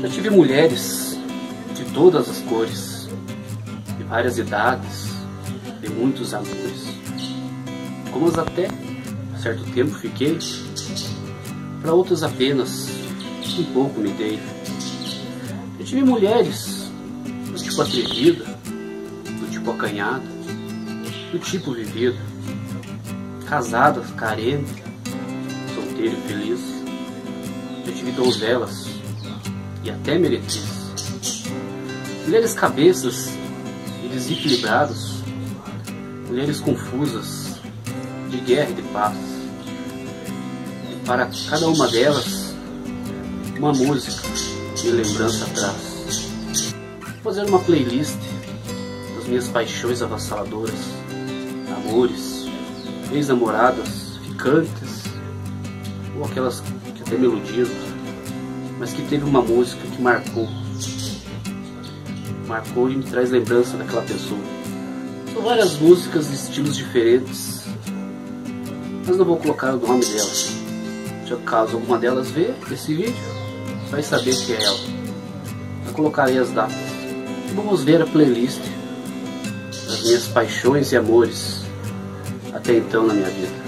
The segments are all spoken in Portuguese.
Já tive mulheres de todas as cores, de várias idades, de muitos amores. Como até certo tempo fiquei, para outras apenas um pouco me dei. Eu tive mulheres do tipo atrevida, do tipo acanhada, do tipo vivida, casada, carente, solteira e feliz. Eu tive donzelas até meretrizes. Mulheres cabeças e desequilibradas, mulheres confusas, de guerra e de paz. E para cada uma delas, uma música de lembrança atrás. Vou fazer uma playlist das minhas paixões avassaladoras, amores, ex-namoradas, ficantes, ou aquelas que até me iludiram, mas que teve uma música que marcou. Marcou e me traz lembrança daquela pessoa. São várias músicas de estilos diferentes, mas não vou colocar o nome delas. Se caso alguma delas ver esse vídeo, vai saber que é ela. Eu colocarei as datas. Vamos ver a playlist das minhas paixões e amores até então na minha vida.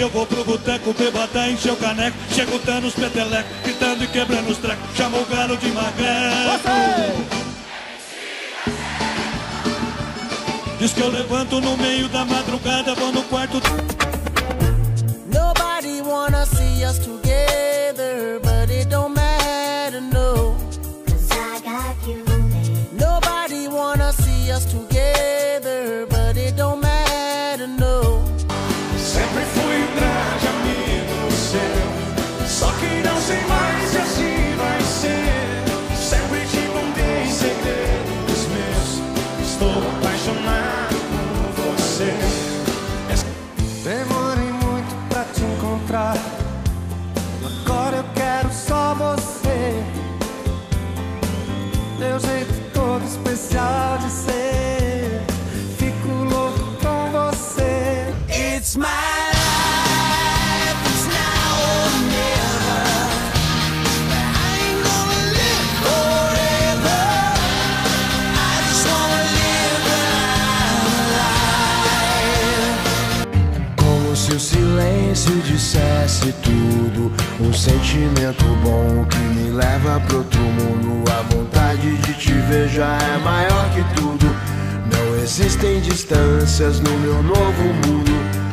Eu vou pro boteco, bebada, encher o caneco Chego dando os petelecos, gritando e quebrando os trecos Chamo o galo de magrelo Diz que eu levanto no meio da madrugada, vou no quarto. Nobody wanna see us together, você. Demorei muito pra te encontrar. Agora eu quero só você. Teu jeito todo especial de ser. Fico louco com você. It's my silêncio dissesse tudo Um sentimento bom que me leva pro outro mundo. A vontade de te ver já é maior que tudo. Não existem distâncias no meu novo mundo